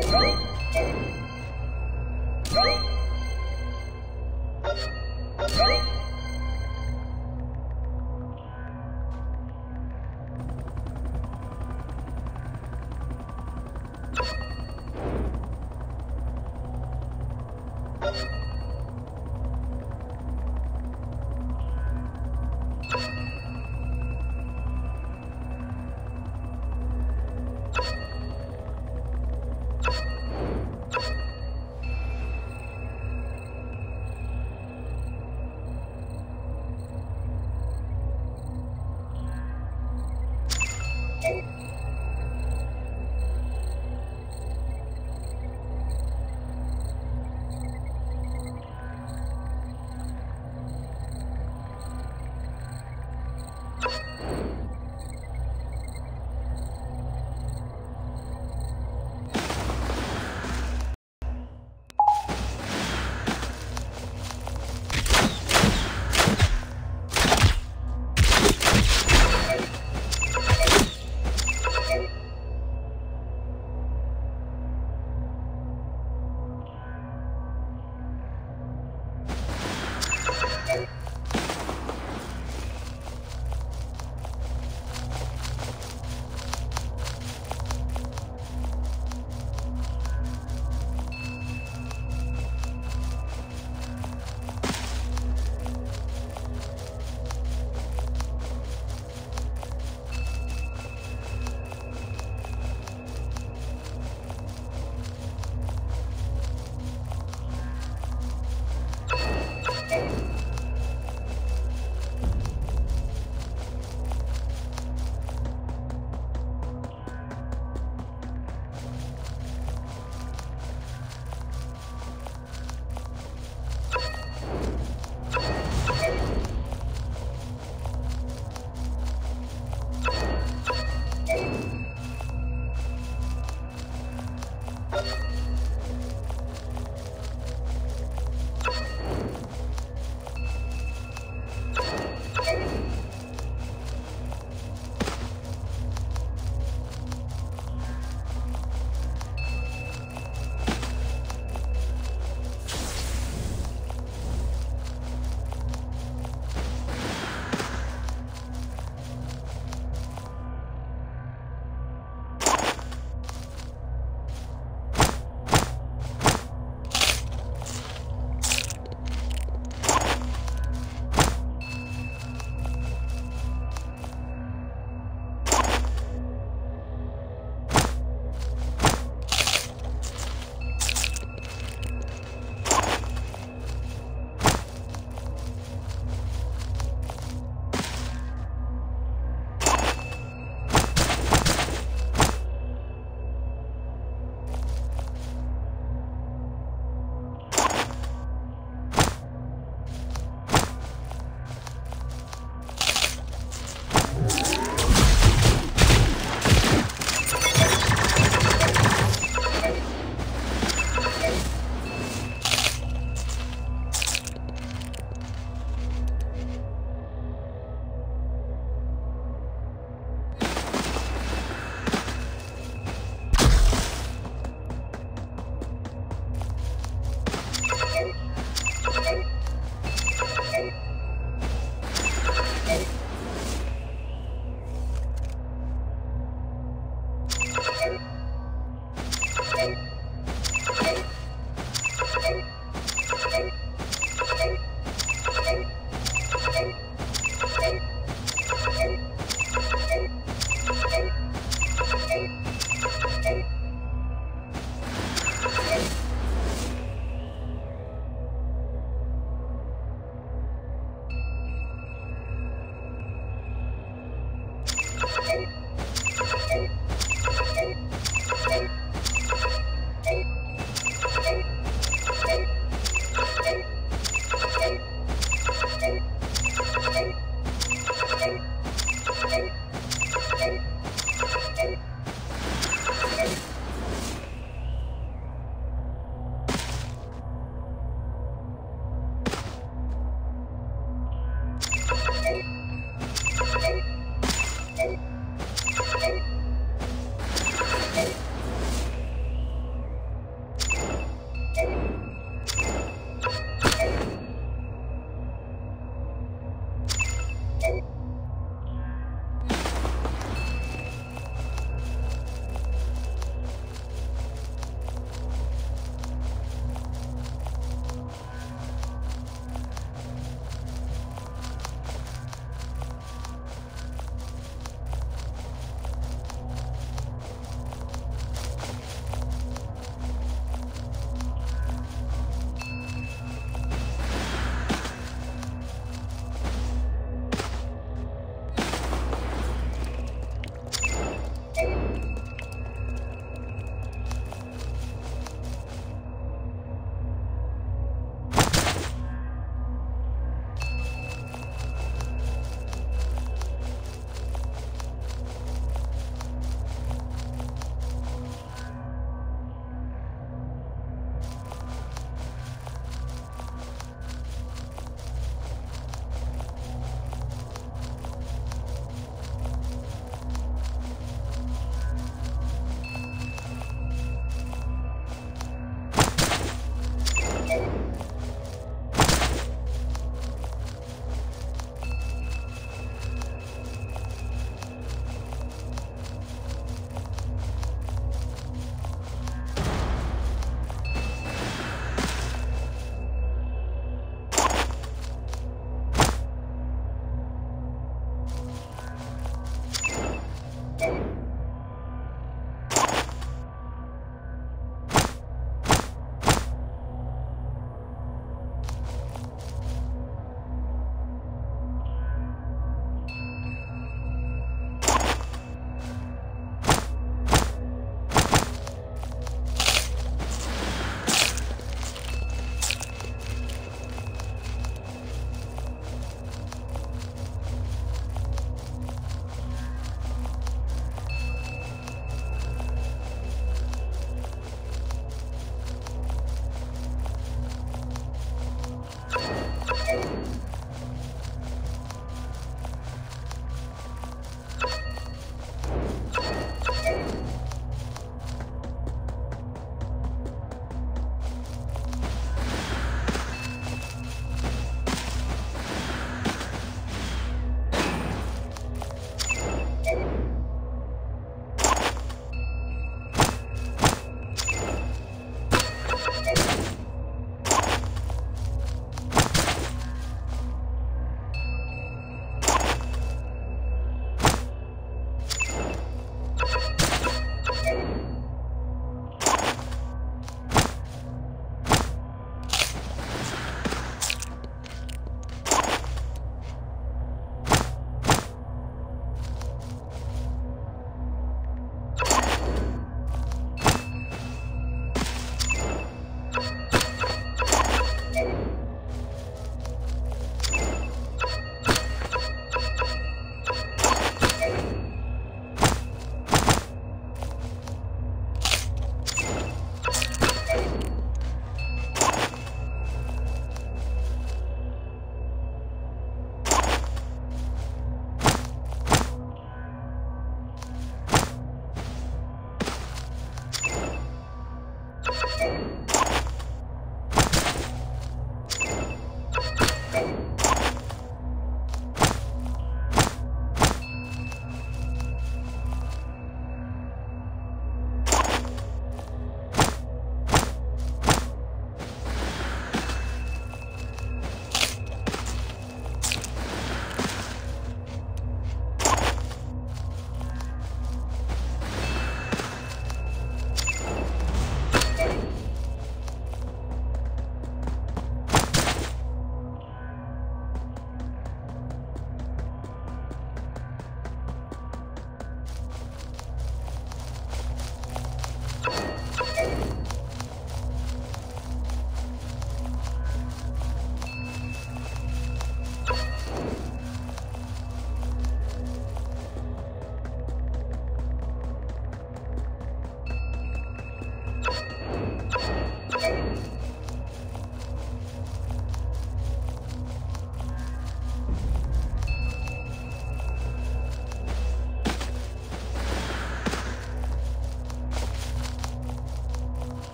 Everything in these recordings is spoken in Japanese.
Thank you.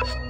you